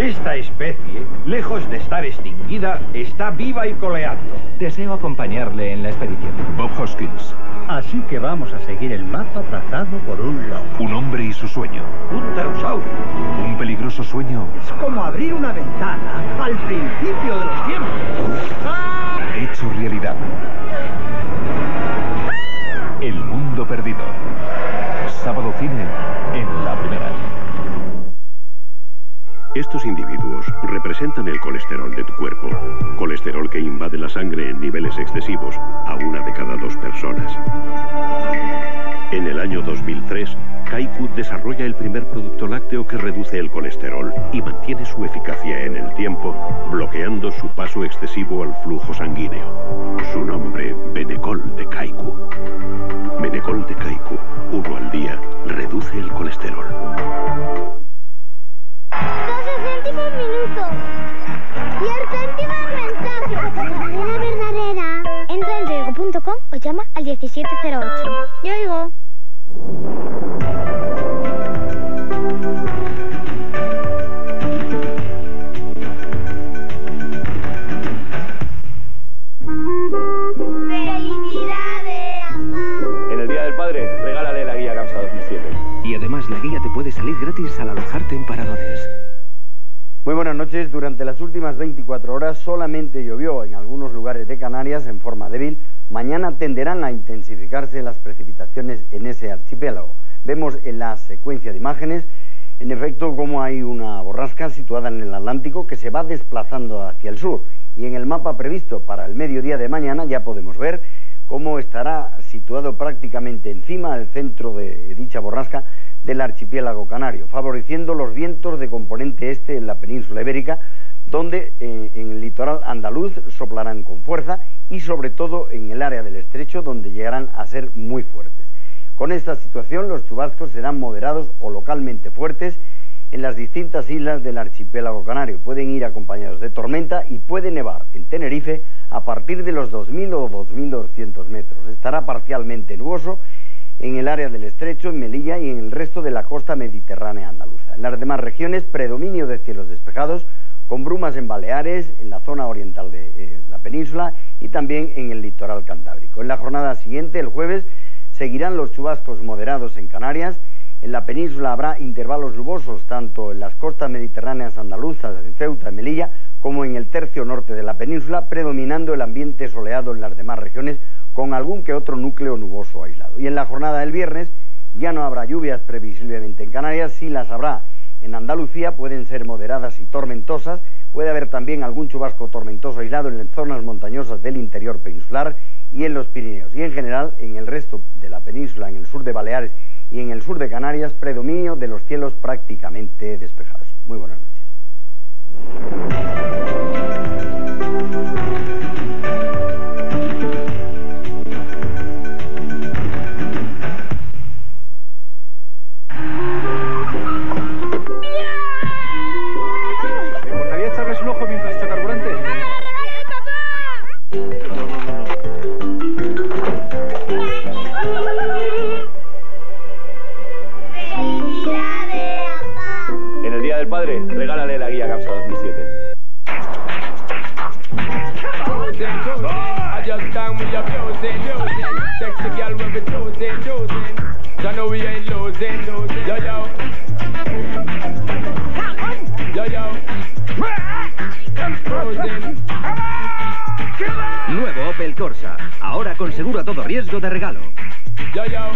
Esta especie, lejos de estar extinguida, está viva y coleando. Deseo acompañarle en la expedición. Bob Hoskins. Así que vamos a seguir el mapa trazado por un lobo. Un hombre y su sueño. Un pterosaurio. Un peligroso sueño. Es como abrir una ventana al principio de los tiempos. Hecho realidad. El mundo perdido. Sábado cine en la primera. Estos individuos representan el colesterol de tu cuerpo, colesterol que invade la sangre en niveles excesivos a una de cada dos personas. En el año 2003, Kaiku desarrolla el primer producto lácteo que reduce el colesterol y mantiene su eficacia en el tiempo, bloqueando su paso excesivo al flujo sanguíneo. Su nombre, Benecol de Kaiku. Benecol de Kaiku, uno al guía te puede salir gratis al alojarte en paradores. Muy buenas noches. Durante las últimas 24 horas solamente llovió en algunos lugares de Canarias en forma débil. Mañana tenderán a intensificarse las precipitaciones en ese archipiélago. Vemos en la secuencia de imágenes, en efecto, cómo hay una borrasca situada en el Atlántico que se va desplazando hacia el sur. Y en el mapa previsto para el mediodía de mañana ya podemos ver cómo estará situado prácticamente encima del centro de dicha borrasca del archipiélago canario, favoreciendo los vientos de componente este en la península ibérica, donde eh, en el litoral andaluz soplarán con fuerza y sobre todo en el área del estrecho, donde llegarán a ser muy fuertes. Con esta situación, los chubascos serán moderados o localmente fuertes en las distintas islas del archipiélago canario. Pueden ir acompañados de tormenta y puede nevar en Tenerife a partir de los 2.000 o 2.200 metros. Estará parcialmente nuboso en el área del estrecho, en Melilla y en el resto de la costa mediterránea andaluza. En las demás regiones, predominio de cielos despejados, con brumas en Baleares, en la zona oriental de eh, la península y también en el litoral cantábrico. En la jornada siguiente, el jueves, seguirán los chubascos moderados en Canarias. En la península habrá intervalos nubosos tanto en las costas mediterráneas andaluzas, en Ceuta y Melilla, como en el tercio norte de la península, predominando el ambiente soleado en las demás regiones, con algún que otro núcleo nuboso aislado. Y en la jornada del viernes ya no habrá lluvias previsiblemente en Canarias, sí las habrá en Andalucía, pueden ser moderadas y tormentosas, puede haber también algún chubasco tormentoso aislado en las zonas montañosas del interior peninsular y en los Pirineos. Y en general, en el resto de la península, en el sur de Baleares y en el sur de Canarias, predominio de los cielos prácticamente despejados. Muy buenas noches. Padre, regálale la guía Gamsa 2007. I just done with your music, music. Sexy girl with the choosing, choosing. You know we ain't losing, losing. Yo, yo. Yo, yo. Nuevo Opel Corsa. Ahora con seguro a todo riesgo de regalo. Yo, yo.